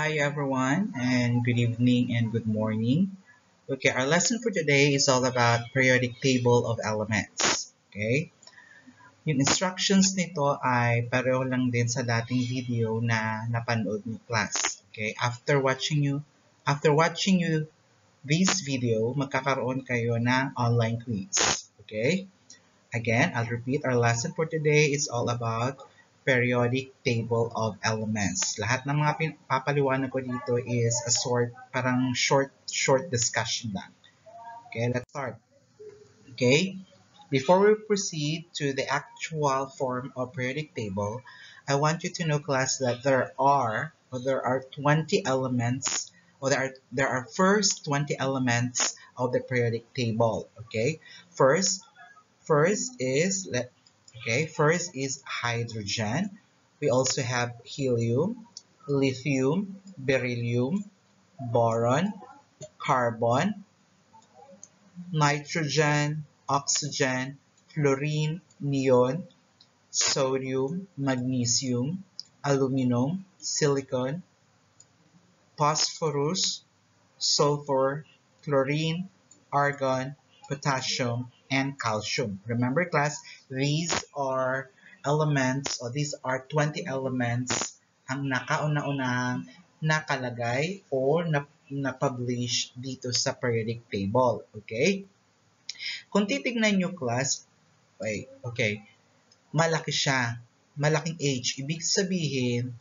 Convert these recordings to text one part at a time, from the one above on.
Hi everyone and good evening and good morning. Okay, our lesson for today is all about periodic table of elements. Okay? Yung instructions nito ay pareho lang din sa dating video na napanood ni class. Okay? After watching you after watching you this video, magkakaroon kayo ng online quiz. Okay? Again, I'll repeat our lesson for today is all about periodic table of elements. Lahat ng mga papaliwanag ko dito is a sort, parang short, short discussion lang. Okay, let's start. Okay, before we proceed to the actual form of periodic table, I want you to know, class, that there are, or there are 20 elements, or there are, there are first 20 elements of the periodic table. Okay, first, first is, let, Okay, first is hydrogen. We also have helium, lithium, beryllium, boron, carbon, nitrogen, oxygen, fluorine, neon, sodium, magnesium, aluminum, silicon, phosphorus, sulfur, chlorine, argon, potassium, and calcium. Remember class, these are elements or these are 20 elements ang nakauna-unahang nakalagay or na-publish dito sa periodic table. Okay? Kung titignan nyo class, wait, okay, malaki siya. Malaking H. Ibig sabihin,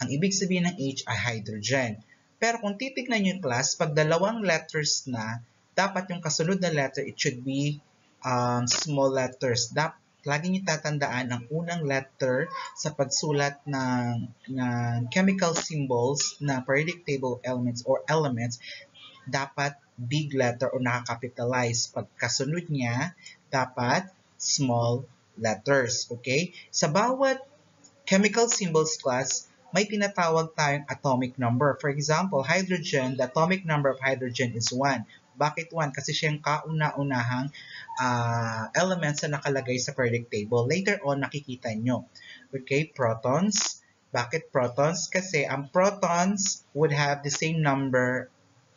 ang ibig sabihin ng H ay hydrogen. Pero kung titignan nyo class, pag dalawang letters na, dapat yung kasunod na letter, it should be um, small letters. Dap, lagi niyo tatandaan ang unang letter sa pagsulat ng, ng chemical symbols na periodic table elements or elements, dapat big letter o nakakapitalize. Pagkasunod niya, dapat small letters. Okay? Sa bawat chemical symbols class, may tinatawag tayong atomic number. For example, hydrogen, the atomic number of hydrogen is 1. Bakit 1? Kasi siya yung kauna-unahang uh, elements na nakalagay sa periodic table. Later on, nakikita nyo. Okay, protons. Bakit protons? Kasi ang protons would have the same number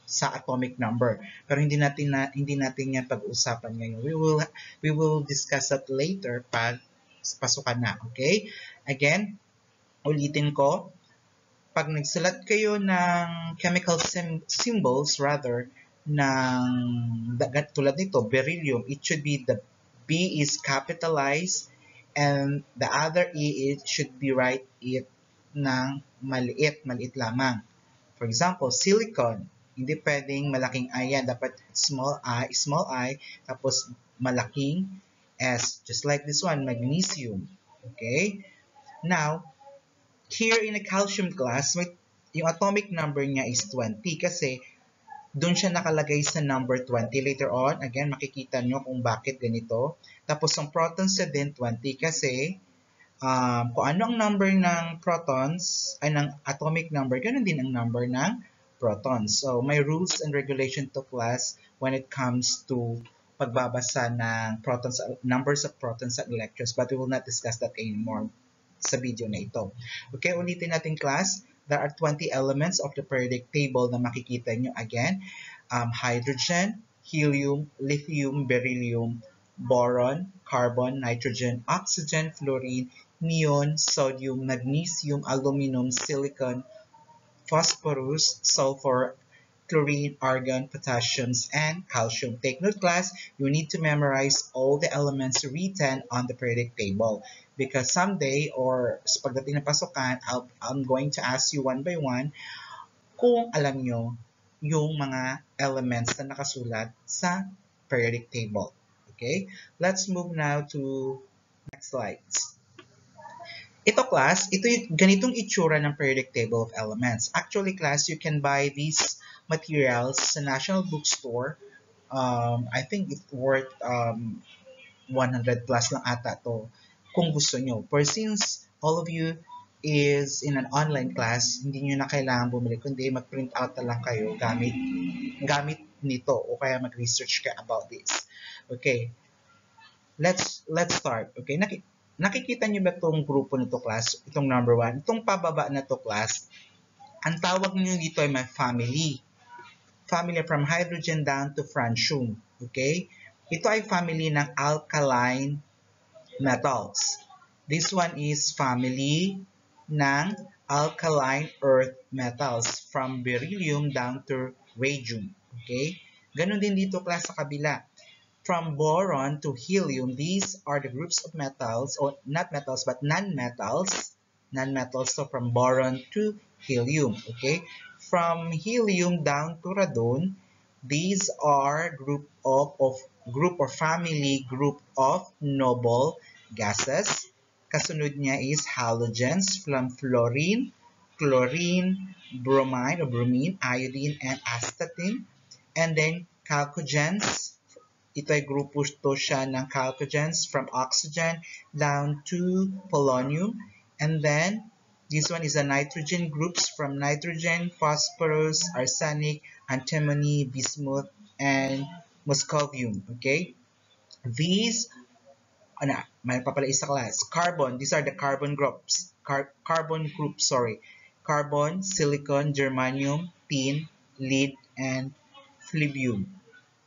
sa atomic number. Pero hindi natin na, hindi natin yan pag-usapan ngayon. We will we will discuss that later pag pasukan na, okay? Again, ulitin ko, pag nagsulat kayo ng chemical symbols rather, ng tulad nito, beryllium, it should be the B is capitalized and the other E it should be right it ng maliit, maliit lamang. For example, silicon, hindi pwedeng malaking I yan. Dapat small i, small i, tapos malaking S. Just like this one, magnesium. Okay? Now, here in a calcium class, yung atomic number niya is 20 kasi doon siya nakalagay sa number 20. Later on, again, makikita nyo kung bakit ganito. Tapos, ang protons sa din 20 kasi um, kung ano ang number ng protons, ay ng atomic number, ganun din ang number ng protons. So, may rules and regulation to class when it comes to pagbabasa ng protons, numbers of protons at electrons, but we will not discuss that anymore sa video na ito. Okay, ulitin natin class there are 20 elements of the periodic table na makikita nyo again. Um, hydrogen, helium, lithium, beryllium, boron, carbon, nitrogen, oxygen, fluorine, neon, sodium, magnesium, aluminum, silicon, phosphorus, sulfur, chlorine, argon, potassiums, and calcium. Take note class, you need to memorize all the elements written on the periodic table. Because someday, or pagdating ng pasukan, I'll, I'm going to ask you one by one kung alam nyo yung mga elements na nakasulat sa periodic table. Okay? Let's move now to next slides. Ito class, ito yung ganitong itsura ng periodic table of elements. Actually class, you can buy these materials sa National Bookstore. Um, I think it's worth um, 100 plus lang ata to kung gusto nyo. For since all of you is in an online class, hindi nyo na kailangan bumili, kundi mag-print out na lang kayo gamit, gamit nito o kaya mag-research ka about this. Okay. Let's let's start. Okay. Naki, nakikita niyo ba itong grupo nito class? Itong number one. Itong pababa na to class ang tawag niyo dito ay my family. Family from hydrogen down to francium. Okay? Ito ay family ng alkaline metals. This one is family ng alkaline earth metals from beryllium down to radium. Okay? Ganon din dito class sa kabila. From boron to helium, these are the groups of metals, or not metals, but non-metals. Non-metals, so from boron to helium. Okay? From helium down to radon, these are group of, of group or family group of noble gases. Kasunod niya is halogens from fluorine, chlorine, bromine or bromine, iodine, and astatine. And then chalcogens. Ito ay grupo to siya ng chalcogens from oxygen down to polonium. And then this one is a nitrogen groups from nitrogen, phosphorus, arsenic, antimony, bismuth, and moscovium. Okay? These ano, may pa isa class. Carbon, these are the carbon groups. Car carbon group, sorry. Carbon, silicon, germanium, tin, lead, and phlebium.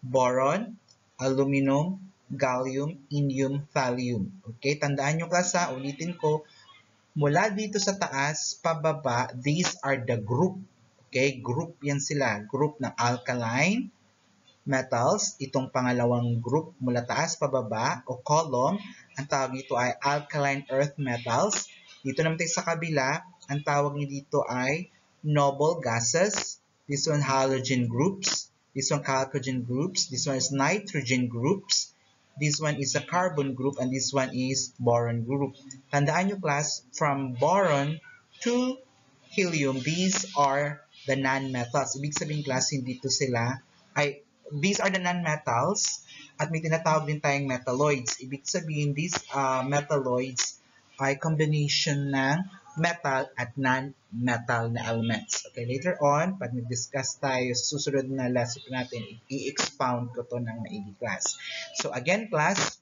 Boron, aluminum, gallium, indium, thallium. Okay, tandaan nyo class ha, ulitin ko, mula dito sa taas, pababa, these are the group. Okay, group yan sila. Group ng alkaline, metals, itong pangalawang group mula taas pababa o column, ang tawag nito ay alkaline earth metals. Dito naman tayo sa kabila, ang tawag niyo dito ay noble gases. This one halogen groups. This one chalcogen groups. This one is nitrogen groups. This one is a carbon group and this one is boron group. Tandaan nyo class, from boron to helium, these are the non-metals. Ibig sabihin class, hindi to sila ay these are the non-metals at may tinatawag din tayong metalloids. Ibig sabihin, these uh, metalloids ay combination ng metal at non-metal na elements. Okay, later on, pag nag-discuss tayo susunod na lesson natin, i-expound ko to ng maigi class. So again, class,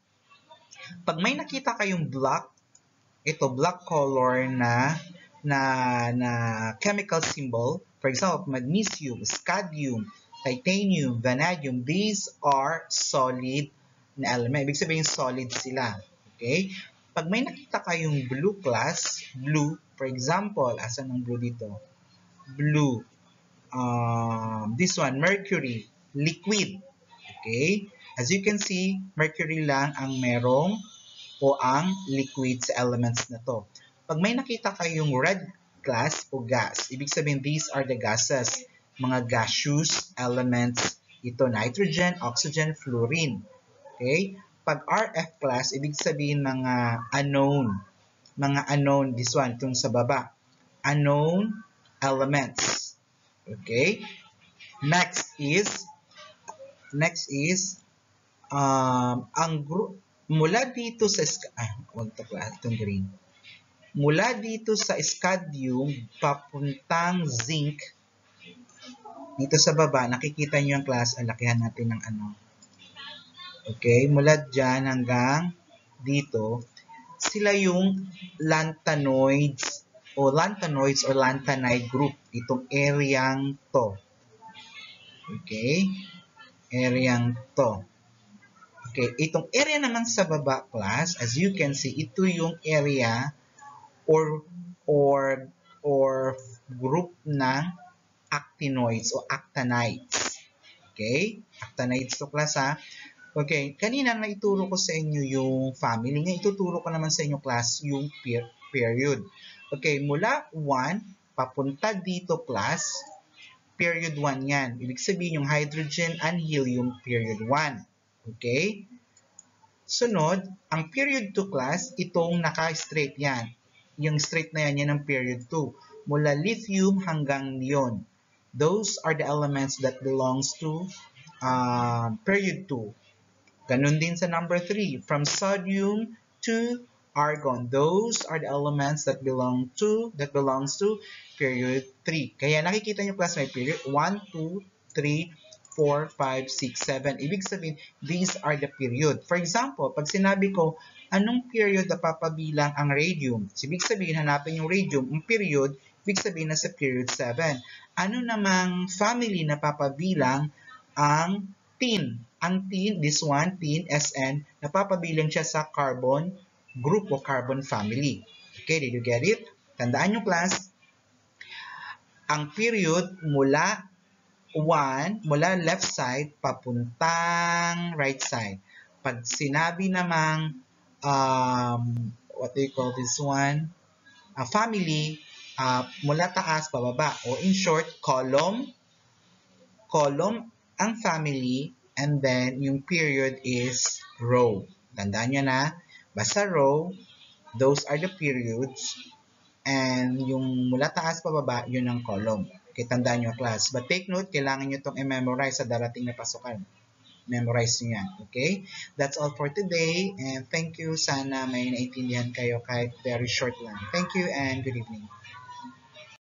pag may nakita kayong black, ito black color na na na chemical symbol, for example, magnesium, scandium, titanium, vanadium, these are solid na element. Ibig sabihin solid sila. Okay? Pag may nakita kayong blue class, blue, for example, asan ang blue dito? Blue. Um, this one, mercury, liquid. Okay? As you can see, mercury lang ang merong o ang liquid sa elements na to. Pag may nakita kayong red class o gas, ibig sabihin these are the gases mga gaseous elements. Ito, nitrogen, oxygen, fluorine. Okay? Pag RF class, ibig sabihin mga unknown. Mga unknown, this one, itong sa baba. Unknown elements. Okay? Next is, next is, um, ang mula dito sa, ah, wag to class, itong green. Mula dito sa scandium, papuntang zinc, dito sa baba, nakikita nyo yung class, alakihan natin ng ano. Okay, mula dyan hanggang dito, sila yung lanthanoids o lanthanoids or lanthanide group. Itong areang to. Okay? Areang to. Okay, itong area naman sa baba class, as you can see, ito yung area or or or group ng actinoids o actinides. Okay? Actinides to class ha. Okay, kanina na ituro ko sa inyo yung family. Ngayon ituturo ko naman sa inyo class yung per period. Okay, mula 1 papunta dito class, period 1 yan. Ibig sabihin yung hydrogen and helium period 1. Okay? Sunod, ang period 2 class, itong naka-straight yan. Yung straight na yan, yan ang period 2. Mula lithium hanggang neon. Those are the elements that belongs to uh, period 2. Ganun din sa number 3. From sodium to argon. Those are the elements that belong to that belongs to period 3. Kaya nakikita niyo class may period 1, 2, 3, 4, 5, 6, 7. Ibig sabihin, these are the period. For example, pag sinabi ko, anong period na papabilang ang radium? Ibig sabihin, hanapin yung radium. Ang period, Ibig sabihin na sa period 7. Ano namang family na papabilang ang tin? Ang tin, this one, tin, SN, napapabilang siya sa carbon group o carbon family. Okay, did you get it? Tandaan nyo class, ang period mula 1, mula left side, papuntang right side. Pag sinabi namang, um, what do you call this one? A family, uh, mula taas, pababa. O in short, column, column ang family, and then yung period is row. Tandaan nyo na, basta row, those are the periods, and yung mula taas pababa, yun ang column. Okay, tandaan nyo class. But take note, kailangan nyo itong i-memorize sa darating na pasukan. Memorize nyo yan. Okay? That's all for today. And thank you. Sana may naintindihan kayo kahit very short lang. Thank you and good evening.